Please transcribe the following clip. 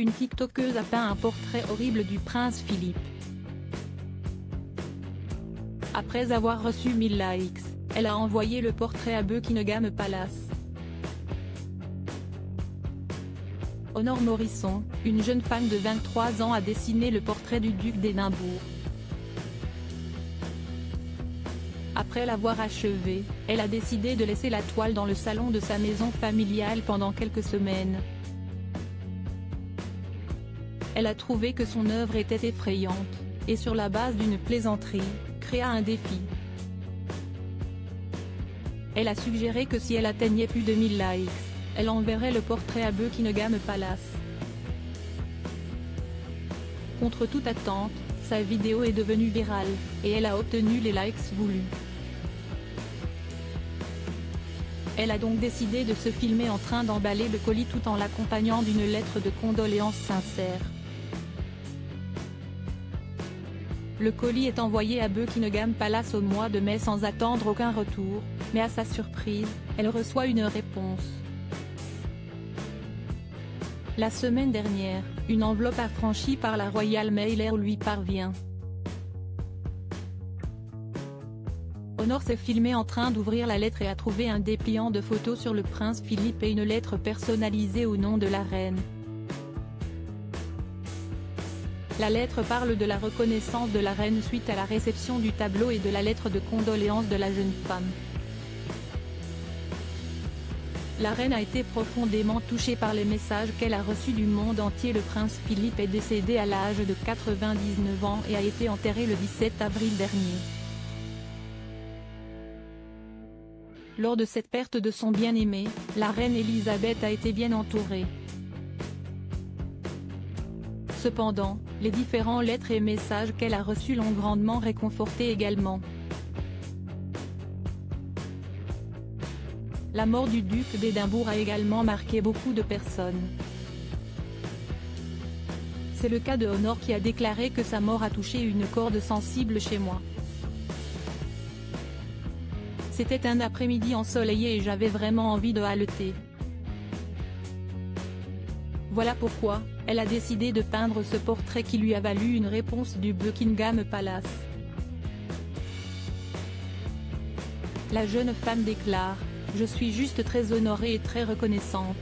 une tiktokeuse a peint un portrait horrible du prince Philippe. Après avoir reçu 1000 likes, elle a envoyé le portrait à Buckingham Palace. Honor Morisson, une jeune femme de 23 ans a dessiné le portrait du duc d'Édimbourg. Après l'avoir achevé, elle a décidé de laisser la toile dans le salon de sa maison familiale pendant quelques semaines. Elle a trouvé que son œuvre était effrayante, et sur la base d'une plaisanterie, créa un défi. Elle a suggéré que si elle atteignait plus de 1000 likes, elle enverrait le portrait à Buckingham Palace. Contre toute attente, sa vidéo est devenue virale, et elle a obtenu les likes voulus. Elle a donc décidé de se filmer en train d'emballer le colis tout en l'accompagnant d'une lettre de condoléances sincères. Le colis est envoyé à Buckingham Palace au mois de mai sans attendre aucun retour, mais à sa surprise, elle reçoit une réponse. La semaine dernière, une enveloppe affranchie par la Royal Mail Air lui parvient. Honor s'est filmé en train d'ouvrir la lettre et a trouvé un dépliant de photos sur le prince Philippe et une lettre personnalisée au nom de la reine. La lettre parle de la reconnaissance de la reine suite à la réception du tableau et de la lettre de condoléances de la jeune femme. La reine a été profondément touchée par les messages qu'elle a reçus du monde entier. Le prince Philippe est décédé à l'âge de 99 ans et a été enterré le 17 avril dernier. Lors de cette perte de son bien-aimé, la reine Elisabeth a été bien entourée. Cependant, les différents lettres et messages qu'elle a reçus l'ont grandement réconfortée également. La mort du duc d'Édimbourg a également marqué beaucoup de personnes. C'est le cas de Honor qui a déclaré que sa mort a touché une corde sensible chez moi. C'était un après-midi ensoleillé et j'avais vraiment envie de haleter. Voilà pourquoi, elle a décidé de peindre ce portrait qui lui a valu une réponse du Buckingham Palace. La jeune femme déclare, Je suis juste très honorée et très reconnaissante.